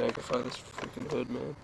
Okay, I can find this freaking hood, man.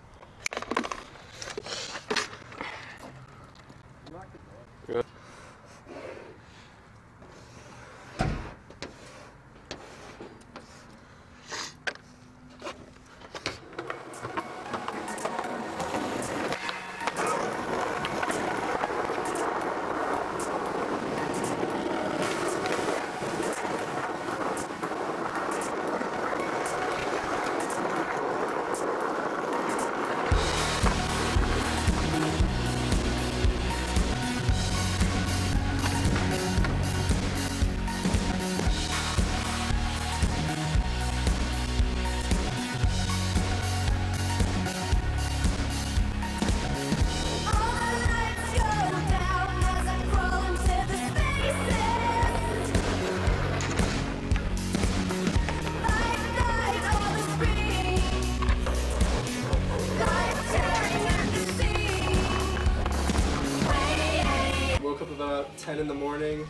10 in the morning.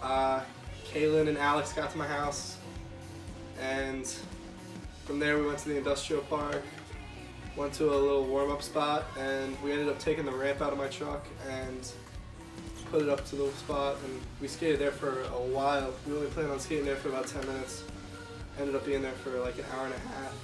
Uh, Kaylin and Alex got to my house. And from there, we went to the industrial park, went to a little warm up spot, and we ended up taking the ramp out of my truck and put it up to the spot. And we skated there for a while. We only planned on skating there for about 10 minutes. Ended up being there for like an hour and a half.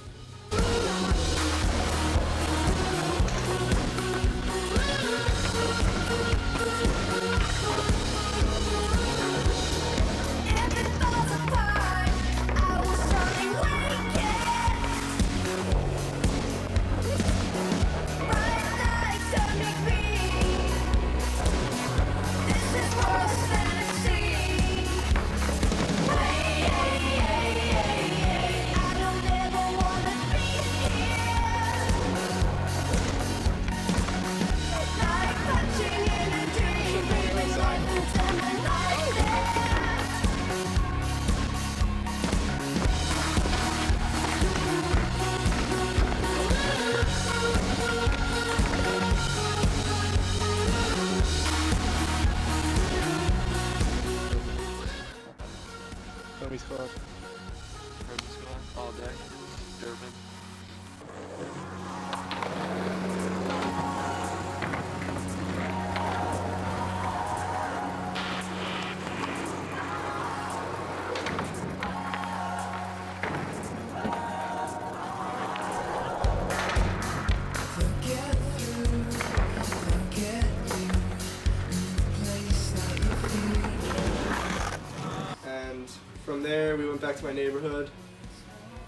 Tony Scott. all day. Durban. There, we went back to my neighborhood,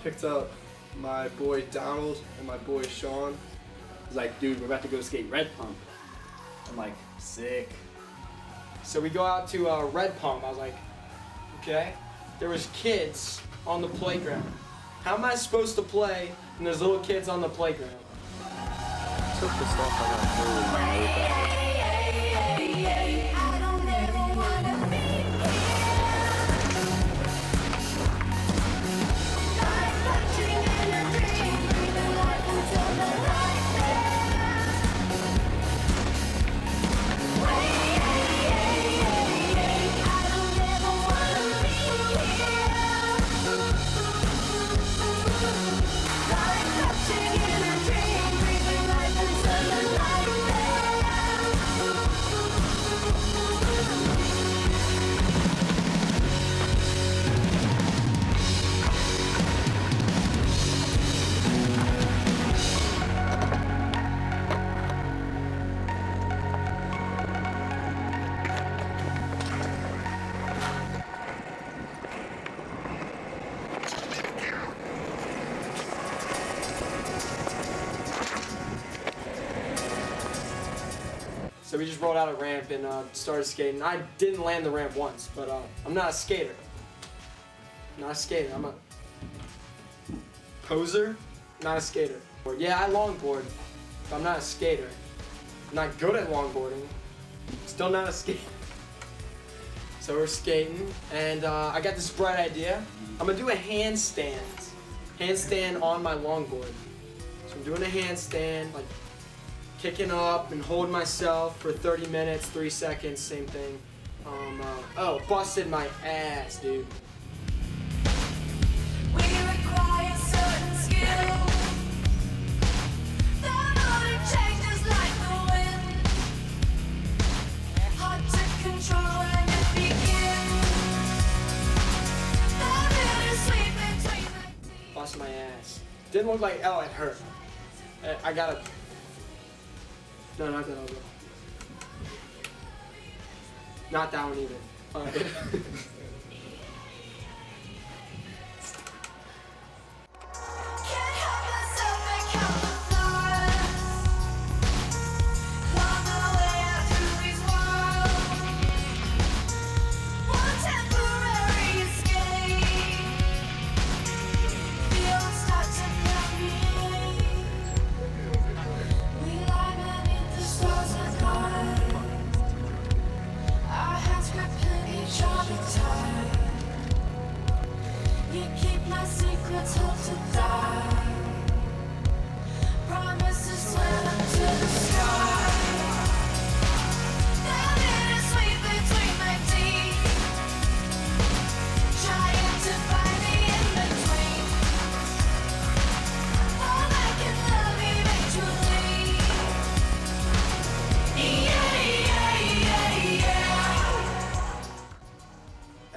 picked up my boy Donald and my boy Sean. He's like, dude, we're about to go skate Red Pump. I'm like, sick. So we go out to uh, Red Pump. I was like, okay. There was kids on the playground. How am I supposed to play when there's little kids on the playground? So pissed off I got really mad. So we just rolled out a ramp and uh, started skating. I didn't land the ramp once, but uh, I'm not a skater. I'm not a skater. I'm a poser, not a skater. Yeah, I longboard, but I'm not a skater. I'm not good at longboarding. Still not a skater. So we're skating, and uh, I got this bright idea. I'm gonna do a handstand, handstand on my longboard. So I'm doing a handstand, like kicking up and hold myself for 30 minutes, 3 seconds, same thing. Um, uh, oh, busted my ass, dude. Bust my ass. Didn't look like, oh, it hurt. I, I gotta no, not that elbow. Not that one either. Uh,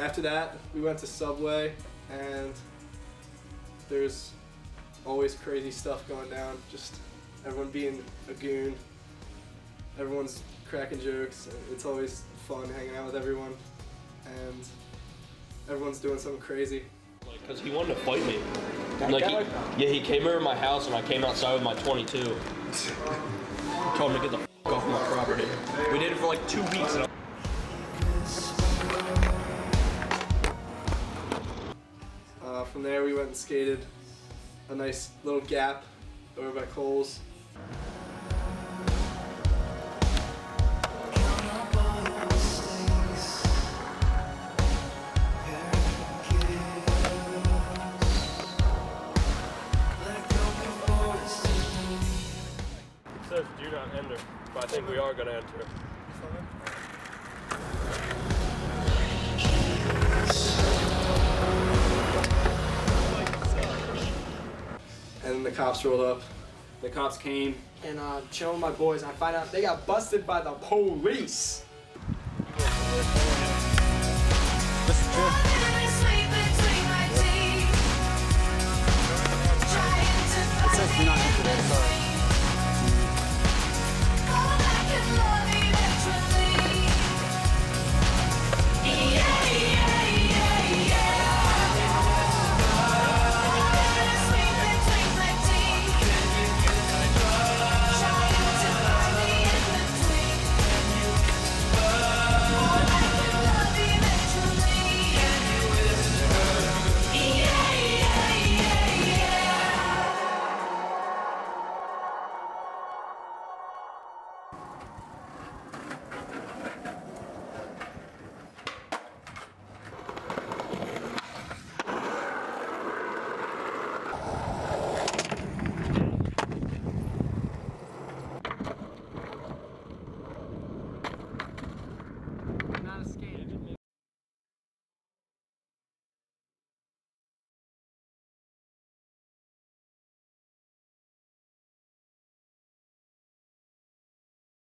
After that, we went to Subway, and there's always crazy stuff going down. Just everyone being a goon. Everyone's cracking jokes. It's always fun hanging out with everyone, and everyone's doing something crazy. Because he wanted to fight me. Like, he, yeah, he came over to my house and I came outside with my 22. Told him to get the f- off my property. We did it for like two weeks. And from there, we went and skated a nice little gap over by Coles. It says do not enter, but I think we are gonna enter. Cops rolled up. The cops came. and uh, chilling with my boys. I find out they got busted by the police.